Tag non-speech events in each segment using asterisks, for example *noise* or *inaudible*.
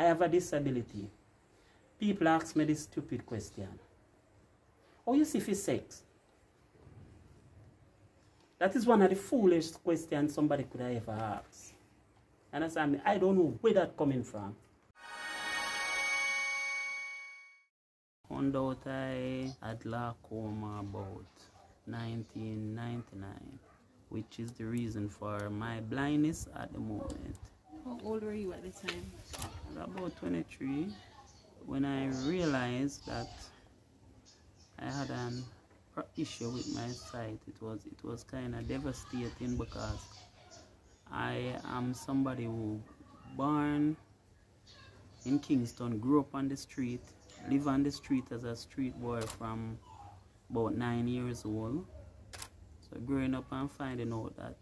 I have a disability. People ask me this stupid question. How you see for sex? That is one of the foolish questions somebody could have ever asked. Understand me? I don't know where that coming from. Found out I had glaucoma about 1999, which is the reason for my blindness at the moment. How old were you at the time? About 23, when I realized that I had an issue with my sight, it was it was kind of devastating because I am somebody who born in Kingston, grew up on the street, live on the street as a street boy from about nine years old. So growing up and finding out that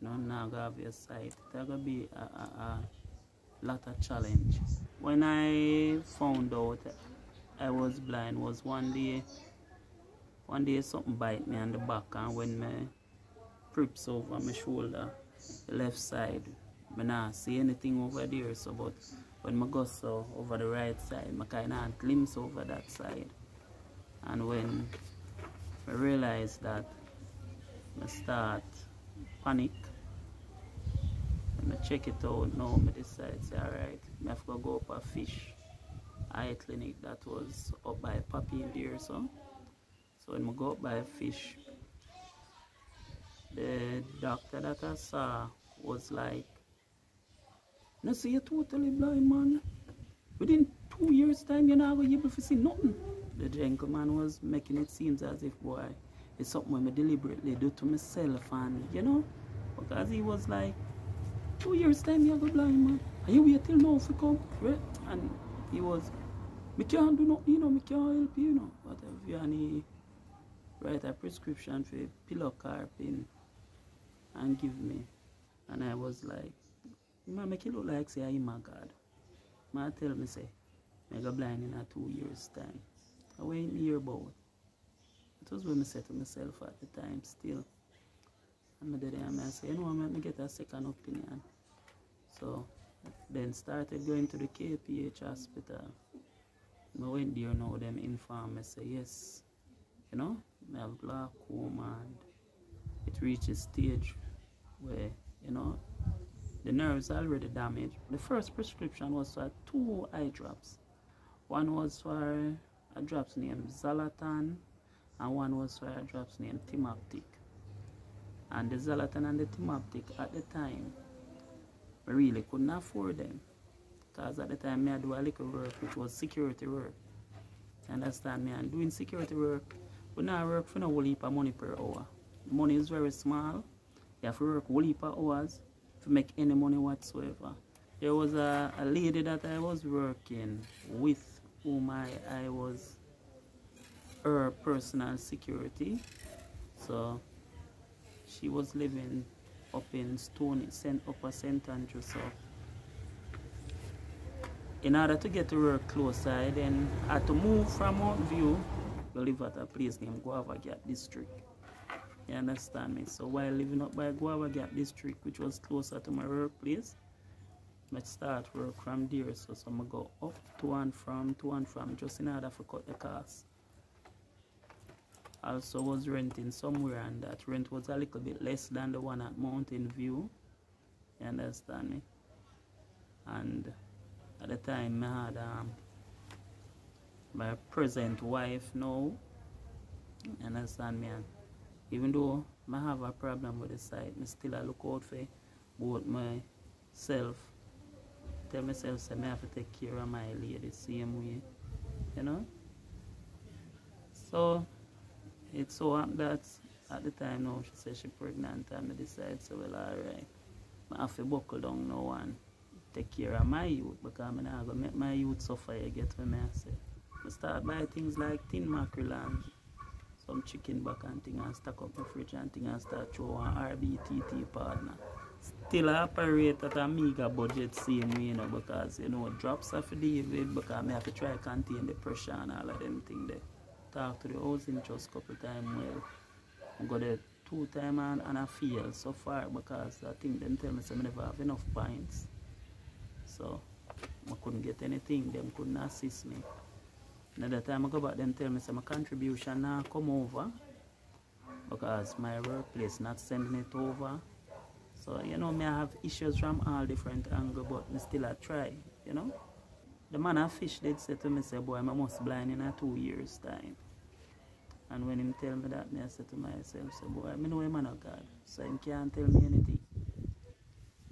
now gonna have your sight, there's gonna be a, a, a lot of challenge. When I found out I was blind was one day one day something bite me on the back and when my prips over my shoulder left side I not see anything over there. So but when I go so over the right side I kind of glimpse over that side. And when I realize that I start panic. When I check it out. Now I decide say alright I have to go up a fish eye clinic that was up by Papine there so. So when I go up by a fish the doctor that I saw was like no see you're totally blind man. Within two years time you're not going to be able to see nothing. The gentleman was making it seem as if boy it's something I deliberately do to myself and you know because he was like two years time you're go blind man. And you wait till now to come? Right. And he was me can't do nothing you know me can't help you you know. Whatever you any write a prescription for pilocarpine and give me and I was like man make it look like say I'm a god. Man tell me say I go blind in a two years time. I went hear about it was when I said to myself at the time still and I did it and I say you know I'm me get a second opinion. So then started going to the KPH hospital. I went there now them inform me say yes you know I have glaucoma and it reaches stage where you know the nerves already damaged. The first prescription was for two eye drops. One was for a drops named Xalatan and one was for a drops named Timoptic. And the Xalatan and the Timoptic at the time I really couldn't afford them. Because at the time I do a little work which was security work. Understand me? And doing security work we not work for no whole heap of money per hour. Money is very small. You have to work whole heap of hours to make any money whatsoever. There was a, a lady that I was working with whom I, I was her personal security. So she was living up in Stony, St. Upper St. Andrew so. In order to get to work closer I then had to move from Mount View to live at a place named Guava Gap District. You understand me? So while living up by Guava Gap District which was closer to my workplace I start work from there. So, so I go up to and from to and from just in order to cut the cost also was renting somewhere and that rent was a little bit less than the one at Mountain View. You understand me? And at the time I had um, my present wife now. You understand me? And even though I have a problem with the site, I still I look out for both myself. Tell myself say I have to take care of my lady the same way you know? So it's so um, that at the time now she said she pregnant and I decide so well alright I have to buckle down now and take care of my youth because I'm not going to make my youth suffer you get what I say. I start buy things like tin mackerel and some chicken back and thing and stack up my fridge and thing and start throw one RBTT partner. Still operate at a mega budget same way you know because you know drops off David because I have to try to contain the pressure and all of them thing there talk to the housing trust couple times well. I got there two times and, and I fail so far because I think them tell me I never have enough points. So I couldn't get anything, them couldn't assist me. Another time I go back, them tell me some contribution now come over because my workplace not sending it over. So, you know, me I have issues from all different angles, but me still I try, you know. The man I fish did say to me, say, boy, I must blind in a two years time. And when him tell me that, me I say to myself, say, boy, I know a man of God, so him can't tell me anything.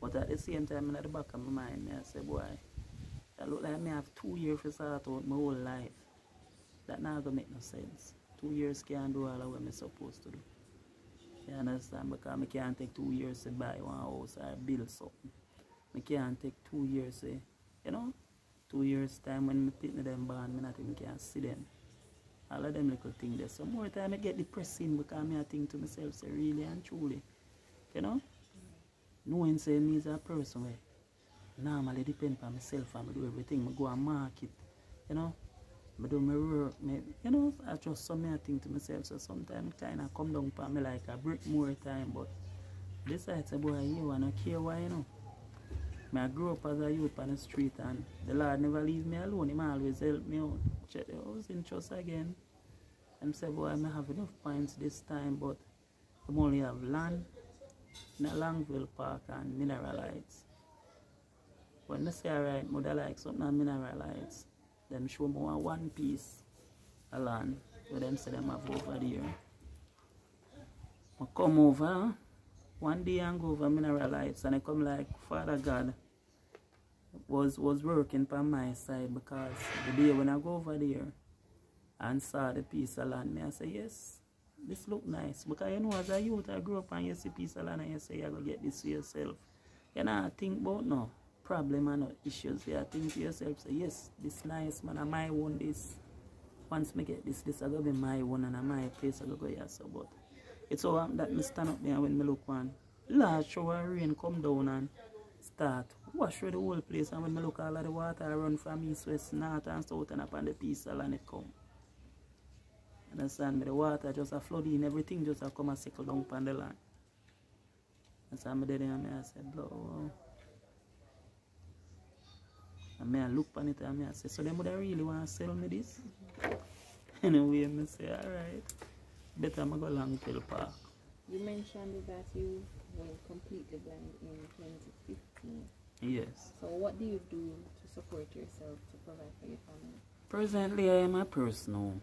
But at the same time, in the back of my mind, me I say, boy, that look like me have two years to start out my whole life. That not gonna make no sense. Two years can't do all of what I'm supposed to do. You understand? Because I can't take two years to buy one house or build something. I can't take two years to, you know, two years time when me pick them born, me not even can see them. All of them little things there. So more time I get depressing because me I think to myself, say really and truly. You know? Knowing say me is a person where normally depend on myself and I do everything. I go and market, you know. I do my work, me, you know, I just some I think to myself. So sometimes kind of come down for me like a break more time, but this I say, boy, you wanna care why, you know. Me I grew up as a youth on the street and the Lord never leave me alone. He always help me out. Check the house in trust again. And say, boy, I may have enough points this time, but I only have land in Longville Park and Mineral Heights. When I say alright, mother like something on Mineral Heights, them show me one, one piece of land where them say them have over there. I come over one day and go over Mineral Heights and I come like Father God was was working for my side because the day when I go over there and saw the piece of land, me I say yes, this look nice. Because you know as a youth I grew up and you see piece of land and you say you're gonna get this for yourself. You know think about no problem and no issues. You think to yourself say yes, this nice man I might own this. Once me get this, this I gonna be my one and my place I gonna go here so but it's so um, that me stand up there when me look one large shower rain come down and start wash through the whole place and when me look all of the water run from east, west, north and south and up on the piece of land it come. Understand me? The water just a flood in, everything just a come and settle down upon the land. And so me there and I said, blow. And me I look on it and me I say, so them would really want to sell me this? *laughs* anyway, me say, alright. Better me go Longville Park. You mentioned that you were completely blind in 2015. Yes. So what do you do to support yourself to provide for your family? Presently, I am a personal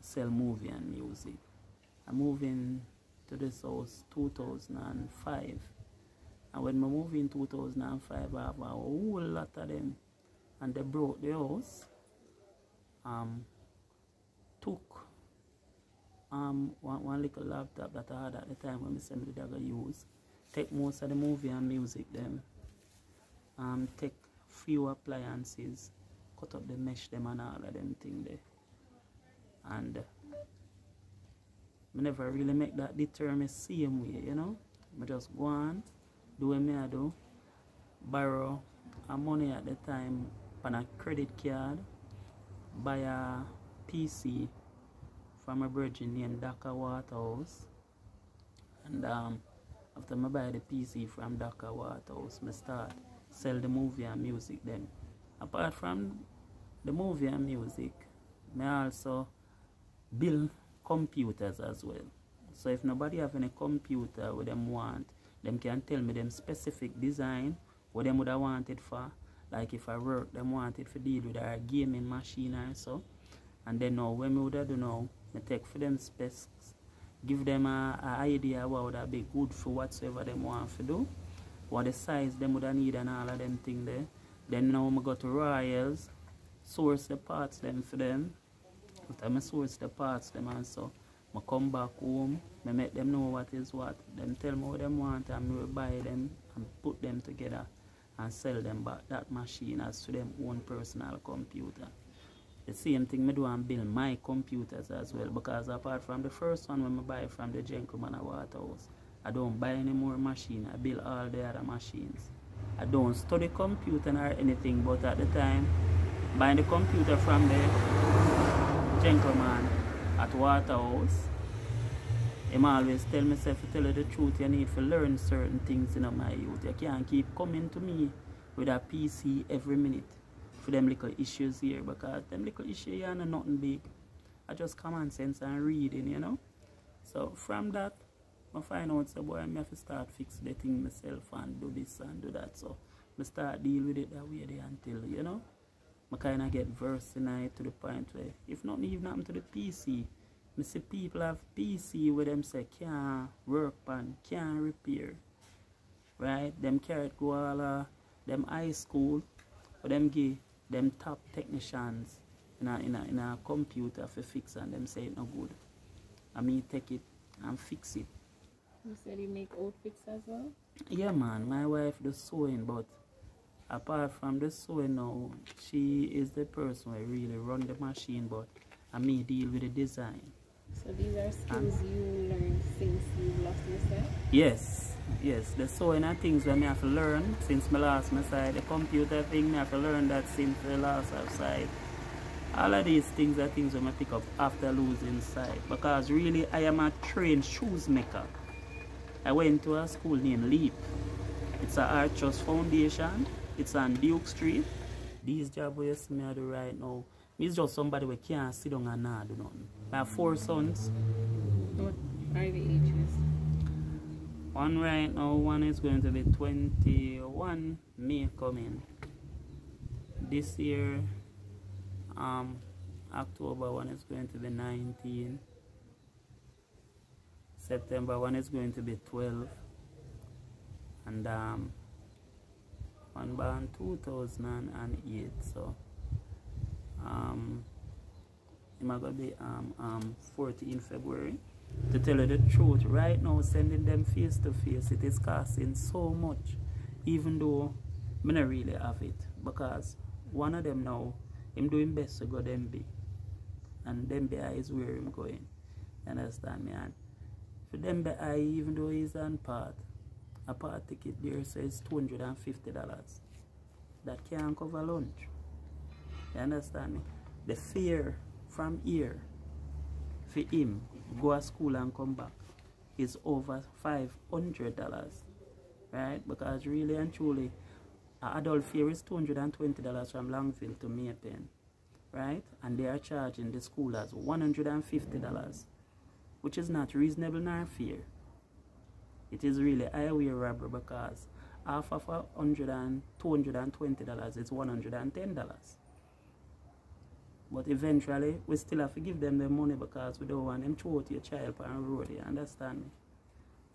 sell movie and music. I moved in to this house 2005. And when I moved in 2005, I have a whole lot of them. And they broke the house. Um, took um, one, one little laptop that I had at the time when I said I use. Take most of the movie and music them. Um, take few appliances, cut up the mesh them and all of them thing there. And uh, I never really make that deter me same way, you know. I just go on, do what me I do, borrow a money at the time on a credit card, buy a PC from a virgin named Daka Waterhouse. And um, after I buy the PC from Daka Waterhouse, I start sell the movie and music then. Apart from the movie and music, I also build computers as well. So if nobody have any computer what them want, them can tell me them specific design what them would have wanted for. Like if I work, them wanted for deal with our gaming machine and so. And then now when me would have do now, I take for them specs, give them a, a idea what would be good for whatsoever them want to do, what the size them would need and all of them thing there. Then now I go to Royals, source the parts them for them. After I source the parts them and so, I come back home, I make them know what is what, them tell me what them want and I buy them and put them together and sell them back that machine as to them own personal computer. The same thing me do and build my computers as well because apart from the first one when I buy from the gentleman at Waterhouse, I don't buy any more machine, I build all the other machines. I don't study computer or anything but at the time buying the computer from the gentleman at Waterhouse, him always tell myself to tell you the truth, you need to learn certain things in my youth. You can't keep coming to me with a PC every minute. for them little issues here because them little issues here are nothing big. I just common sense and reading, you know. So from that, I find out so boy I have to start fix the thing myself and do this and do that. So I start deal with it that way there until, you know, I kinda get versed in it to the point where if nothing even happen to the PC, I see people have PC where them say can't work and can't repair. Right? Them carrot go all uh, them high school, but them give them top technicians in a, in a, in a computer for fix and them say it no good. I mean take it and fix it. You said you make outfits as well? Yeah man, my wife does sewing but apart from the sewing now, she is the person who really run the machine but I me deal with the design. So these are skills and you learned since you lost yourself? Yes, yes. The sewing are things that I have to learn since my last my side. The computer thing, I have to learn that since the lost side all of these things are things that I pick up after losing sight because really I am a trained shoes maker. I went to a school named Leap. It's a HEART Trust Foundation. It's on Duke Street. These jobs you see me do right now, is just somebody we can't sit down and not do nothing. I have four sons. What are the ages? One right now, one is going to be 21, May coming. This year, um, October one is going to be 19 September one is going to be 12 and um, one born 2008 so um, I'm going to be um, um, 14 February to tell you the truth right now sending them face to face it is costing so much even though I don't really have it because one of them now him doing best to go Denbigh. And Denbigh is where I'm going. You understand me? And for Denbigh I, even though he's on part, a part ticket there says $250. That can't cover lunch. You understand me? The fear from here for him go to school and come back is over $500. Right? Because really and truly adult fare is $220 from Longville to May Pen, right? And they are charging the school as $150, which is not reasonable nor fair. It is really highway robbery because half of a hundred and two hundred and twenty dollars is one hundred and ten dollars. But eventually we still have to give them the money because we don't want them to out your child on the road, you understand me?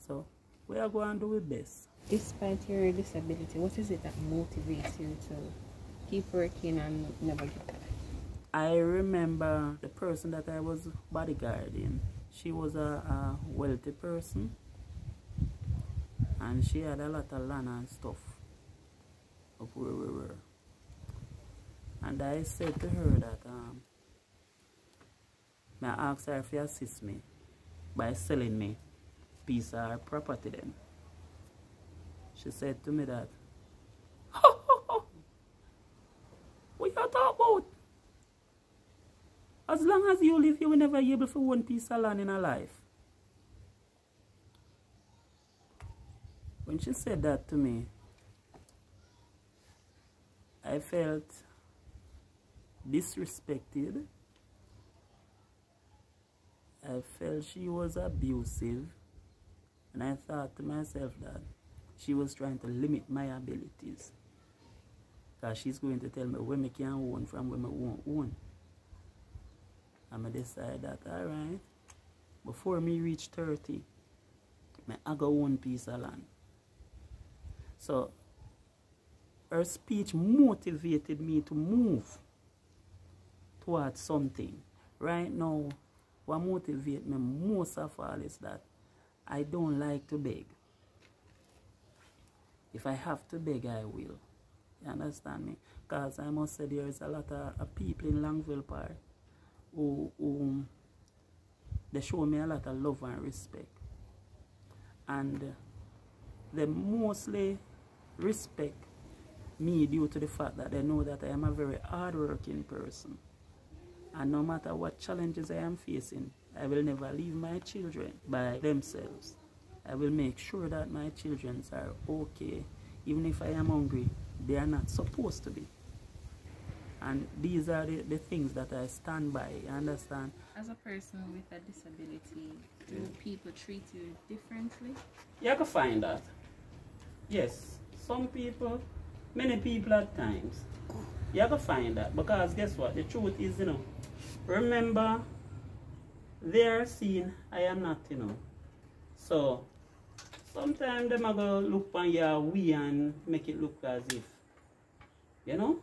So we are going to do it best despite your disability, what is it that motivates you to keep working and never give up? I remember the person that I was bodyguarding. She was a, a wealthy person and she had a lot of land and stuff up where we were. And I said to her that um, I asked her if she assist me by selling me piece of her property then she said to me that, what you talk about? As long as you live, you will never be able to one piece of land in a life. When she said that to me, I felt disrespected. I felt she was abusive. And I thought to myself that she was trying to limit my abilities. Because she's going to tell me when I can own from when I won't own. And I decide that, alright, before me reach 30, I go one piece of land. So, her speech motivated me to move towards something. Right now, what motivates me most of all is that I don't like to beg. If I have to beg, I will. You understand me? Because I must say there is a lot of, of people in Longville Park who, who they show me a lot of love and respect. And uh, they mostly respect me due to the fact that they know that I am a very hardworking person. And no matter what challenges I am facing, I will never leave my children by themselves. I will make sure that my children are okay. Even if I am hungry, they are not supposed to be. And these are the, the things that I stand by. You understand? As a person with a disability, do people treat you differently? You can find that. Yes. Some people, many people at times. You can find that. Because guess what? The truth is, you know, remember, they are seen, I am not, you know. So, sometimes them are going to look on your way and make it look as if, you know,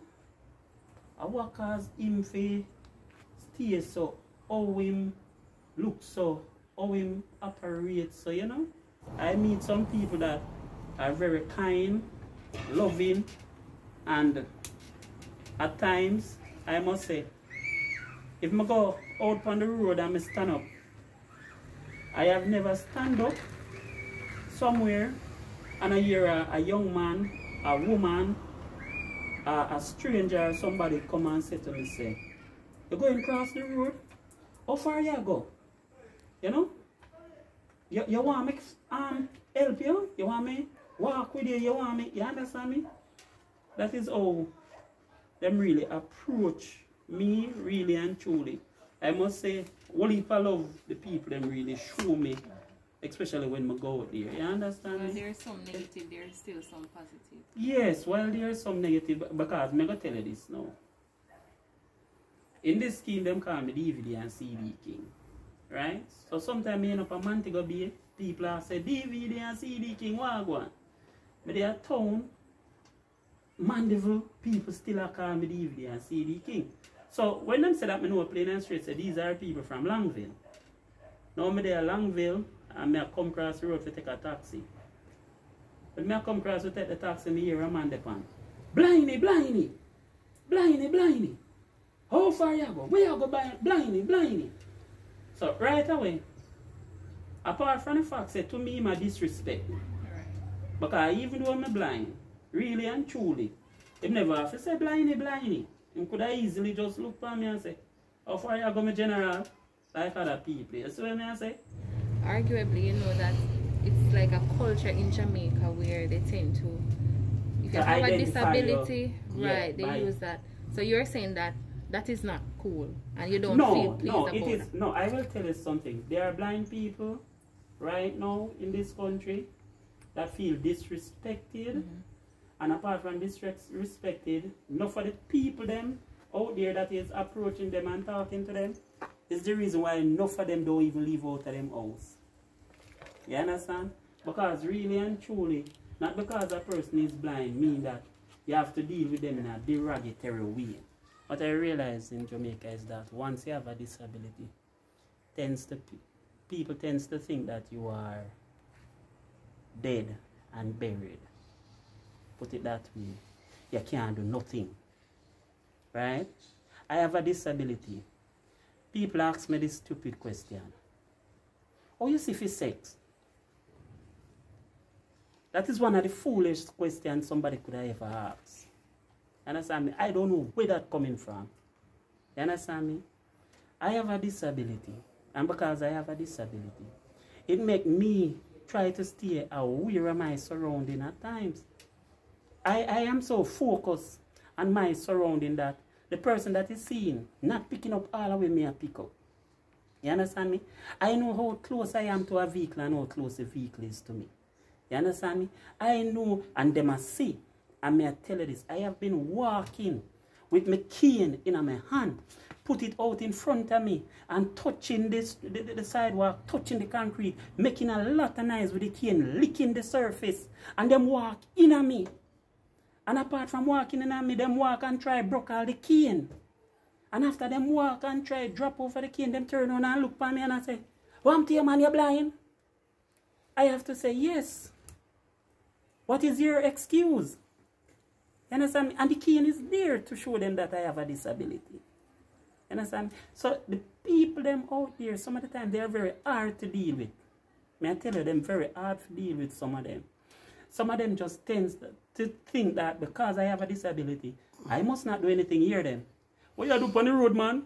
I work as him for stay so, how him look so, how him operate so, you know. I meet some people that are very kind, loving, and at times, I must say, if I go out on the road and I stand up, I have never stand up somewhere and I hear a, a young man, a woman, a, a stranger, somebody come and say to me, say, you going across the road? How far you go? You know? You, you want me um, help you? You want me walk with you? You want me? You understand me? That is how them really approach me really and truly. I must say, what if I love the people them really show me, especially when I go out there. You understand Well, there's some negative, there's still some positive. Yes, well, there's some negative because I'm going to tell you this now. In this kingdom, them call me DVD and CD king. Right? So sometimes me end up a Montego Bay, people are say DVD and CD king, what go on? But they are town, Mandeville, people still are call me DVD and CD king. So when them say that, me know plain and straight, say these are people from Longville. Now me there are Longville, and a come across the road to take a taxi. Me a come across to take the taxi, me hear a man depend. Blindy, blindy, blindy, blindy. How far you go? Where you go blindy, blindy? So right away, apart from the fact say to me my disrespect. Right. Because even though I'm blind, really and truly, him never have to say blindy, blindy. Him could have easily just look at me and say, how far you go, my general? Like other people. You see what I say? Arguably, you know that it's like a culture in Jamaica where they tend to, if you have a your- disability, yeah, right, they use that. So you're saying that that is not cool and you don't no, feel pleased no, about it is that. no. I will tell you something. There are blind people right now in this country that feel disrespected, Mhm. and apart from disrespected, not for the people them out there that is approaching them and talking to them is the reason why enough of them don't even leave out of them house. You understand? Because really and truly, not because a person is blind mean that you have to deal with them in a derogatory way. What I realize in Jamaica is that once you have a disability, tends to people tends to think that you are dead and buried. Put it that way. You can't do nothing. Right? I have a disability. People ask me this stupid question. How you see for sex? That is one of the foolish questions somebody could ever asked. You understand me? I don't know where that coming from. You understand me? I have a disability. And because I have a disability, it make me try to stay aware of my surrounding at times. I, I am so focused on my surrounding that the person that is seeing, not picking up all the way me I pick up. You understand me? I know how close I am to a vehicle and how close the vehicle is to me. You understand me? I know, and them I see. And may I tell you this, I have been walking with my cane in my hand, put it out in front of me, and touching this the, the- the sidewalk, touching the concrete, making a lot of noise with the cane, licking the surface, and them walk in on me. And apart from walking in on me, them walk and try broke all the cane. And after them walk and try drop over the cane, them turn on and look at me and I say, What you man, you're blind? I have to say, yes. What is your excuse? You understand me? And the cane is there to show them that I have a disability. You understand? me? So the people them out there, some of the time they are very hard to deal with. May I tell you, them very hard to deal with some of them. Some of them just tends to think that because I have a disability, I must not do anything here then. What you do on the road, man?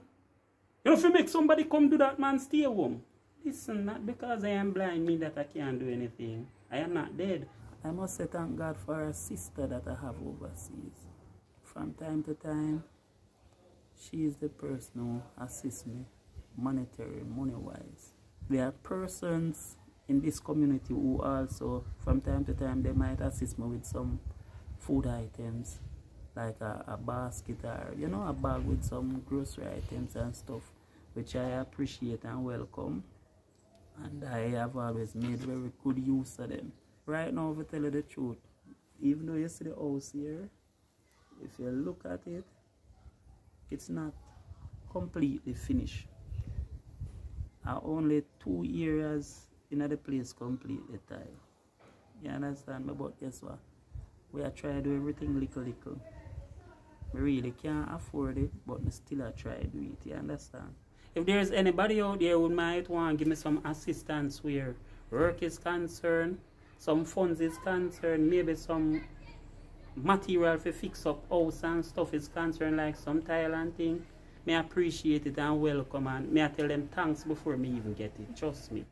You know, if you make somebody come do that, man, stay home. Listen, not because I am blind mean that I can't do anything. I am not dead. I must say thank God for a sister that I have overseas. From time to time, she is the person who assists me monetary, money wise. There are persons in this community who also from time to time they might assist me with some food items like a, a basket or you know a bag with some grocery items and stuff which I appreciate and welcome and I have always made very good use of them. Right now, to tell you the truth, even though you see the house here, if you look at it, it's not completely finished. Are only two areas in the place completely tile. You understand me? But guess what? We are trying to do everything little little. We really can't afford it, but we still are trying to do it. You understand? If there's anybody out there who might want to give me some assistance where work is concerned, some funds is concerned, maybe some material for fix up house and stuff is concerned, like some tile and thing, may appreciate it and welcome and may I tell them thanks before me even get it. Trust me.